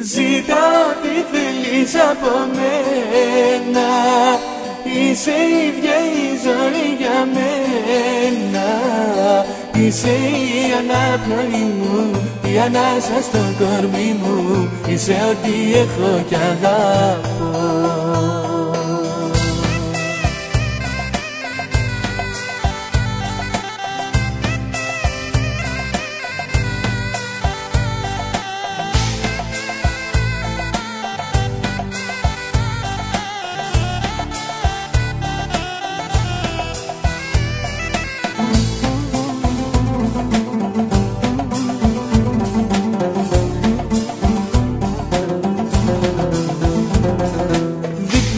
Ζητά ό,τι θέλεις από μένα. Είσαι η ίδια η ζωή για μένα. Είσαι η αναπνοή μου, η ανάσα στο κορμί μου. Είσαι ό,τι έχω κι αγαπώ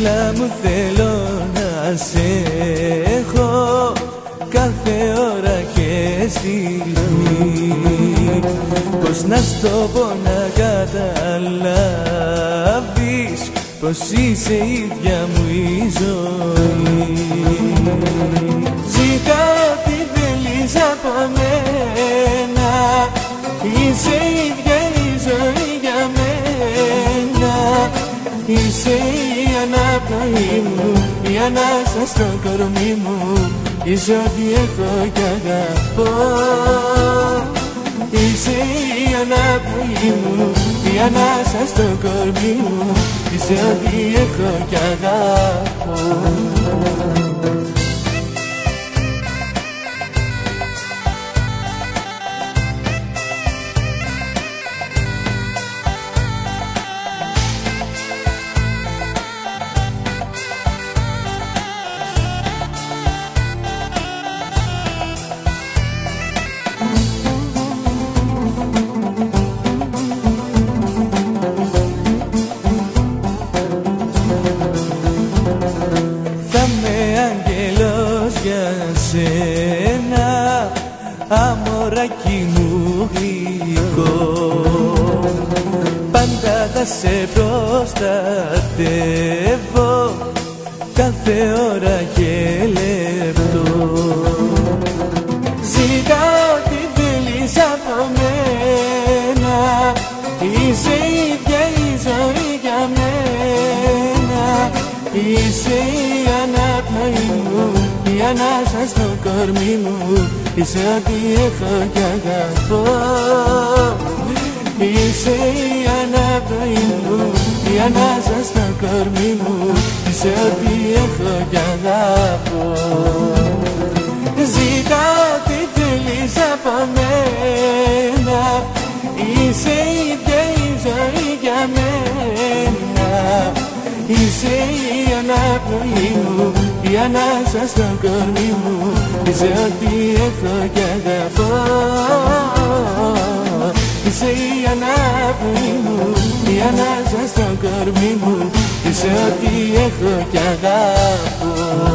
Δίπλα μου θέλω να σε έχω κάθε ώρα και στιγμή. Πώς να στο πω να καταλάβεις Πως είσαι η ίδια μου η ζωή. Ζητά ό,τι θέλεις από μένα Είσαι η ίδια η ζωή για μένα. Είσαι η αναπνοή μου, η ανάσα στο κορμί μου Είσαι ό,τι έχω κι αγαπώ. Είσαι η αναπνοή μου, η ανάσα στο κορμί μου Είσαι ό,τι έχω κι αγαπώ σένα Αμοράκι μου γλυκό Πάντα θα σε προστατεύω Κάθε ώρα και λεπτό. Ζητά ό,τι θέλεις από μένα Είσαι η ίδια η ζωή για μένα. Είσαι η αναπνοή μου, η ανάσα στο κορμί μου Είσαι ό,τι έχω κι αγαπώ. Είσαι η αναπνοή μου, η ανάσα στο κορμί μου Είσαι ό,τι έχω κι αγαπώ. Ζητά ό,τι θέλεις από μένα Είσαι η ίδια η ζωή για μένα. Είσαι η αναπνοή μου, η ανάσα στο κορμί μου Είσαι ό,τι έχω κι αγαπώ. Είσαι η αναπνοή μου, η ανάσα στο κορμί μου Είσαι ό,τι έχω κι αγαπώ